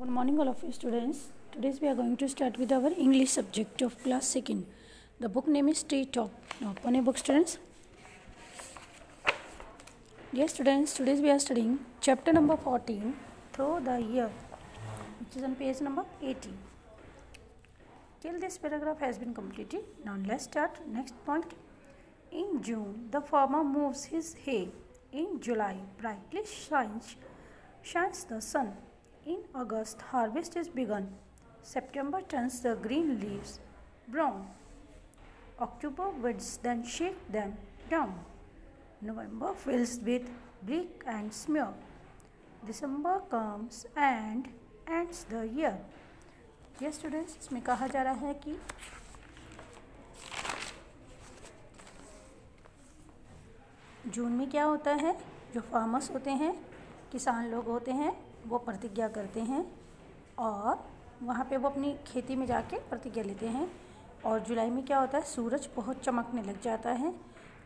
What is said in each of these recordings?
Good morning all of you students. Today we are going to start with our English subject of class 2nd. The book name is Tree Top. Now open a book students. Dear students, today we are studying chapter number 14 through the year which is on page number 18. Till this paragraph has been completed. Now let's start next point. In June, the farmer moves his hay. In July, brightly shines, shines the sun. In August, harvest is begun. September turns the green leaves brown. October winds then shake them down. November fills with brick and smear. December comes and ends the year. ये students इसमें कहा जा रहा है कि जून में क्या होता है जो फार्मर्स होते हैं किसान लोग होते हैं वो प्रतिज्ञा करते हैं और वहाँ पे वो अपनी खेती में जाके प्रतिज्ञा लेते हैं। और जुलाई में क्या होता है? सूरज बहुत चमकने लग जाता है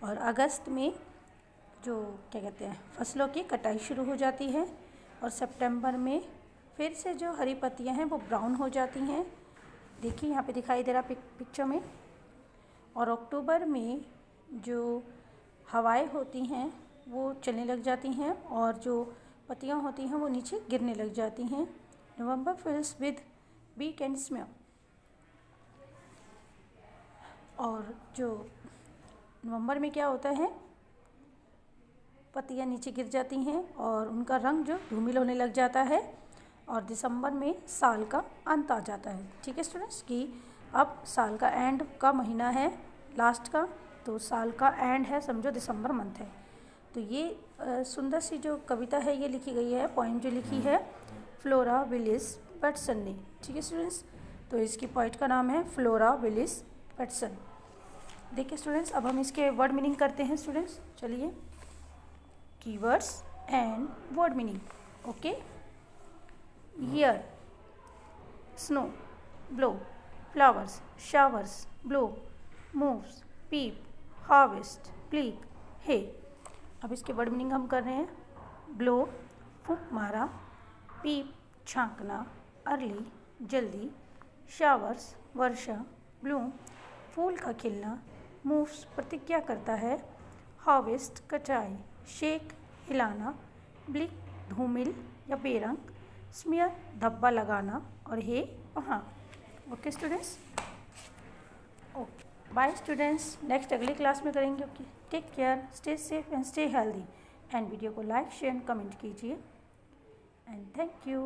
और अगस्त में जो क्या कहते हैं फ़सलों की कटाई शुरू हो जाती है और सितंबर में फिर से जो हरी पत्तियाँ हैं वो ब्राउन हो जाती हैं। देखिए यहाँ पे दिखाई दे रहा पिक, पिक्चर में। और अक्टूबर में जो हवाएँ होती हैं वो चलने लग जाती हैं और जो पत्तियाँ होती हैं, वो नीचे गिरने लग जाती हैं। November fills with beak and smell और जो नवंबर में क्या होता है? पत्तियाँ नीचे गिर जाती हैं और उनका रंग जो धूमिल होने लग जाता है और दिसंबर में साल का अंत आ जाता है। ठीक है स्टूडेंट्स कि अब साल का एंड का महीना है लास्ट का तो साल का एंड है, समझो दिसंबर मंथ है। तो ये सुंदर सी जो कविता है, ये लिखी गई है पॉइंट जो लिखी है फ्लोरा विलिस पेटसन ने। ठीक है स्टूडेंट्स तो इसकी पॉइंट का नाम है फ्लोरा विलिस पैटसन देखिए स्टूडेंट्स अब हम इसके वर्ड मीनिंग करते हैं स्टूडेंट्स चलिए। Keywords and word meaning okay year snow blow flowers showers blow moves peep harvest प्लीक हे अब इसके वर्ड मीनिंग हम कर रहे हैं। ब्लो, फूक मारा, पीप, छांकना, अर्ली, जल्दी, शावर्स, वर्षा ब्लूम फूल का खिलना, मूव्स, प्रतिज्ञा करता है, हार्वेस्ट, कटाई, शेक, हिलाना, ब्लिक, धूमिल या बेरंग, स्मियर, धब्बा लगाना और हे, वहाँ। Okay students okay. Bye students next अगली क्लास में करेंगे okay take care stay safe and stay healthy and video को लाइक शेयर कमेंट कीजिए. And thank you